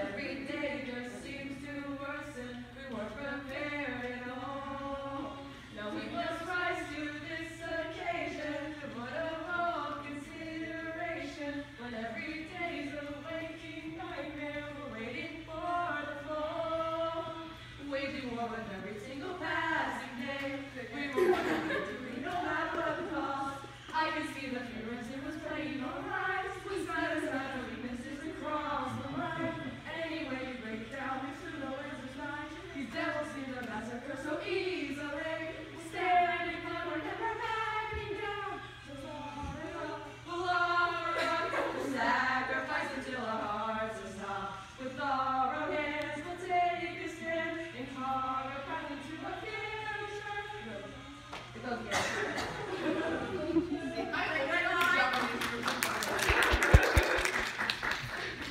Every day just seems to worsen. We weren't prepared at all. Now we must rise to this occasion. What a whole consideration when every day's a waking nightmare. Waiting for Tokyo.